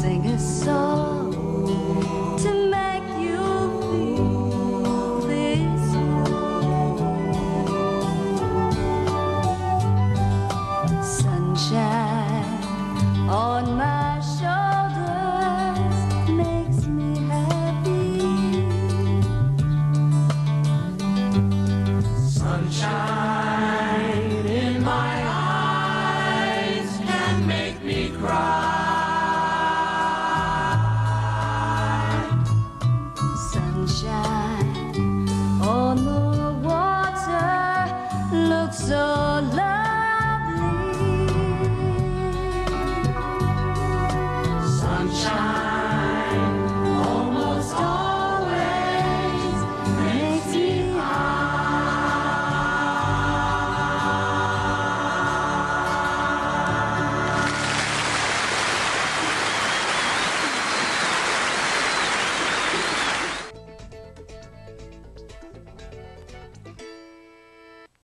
sing a song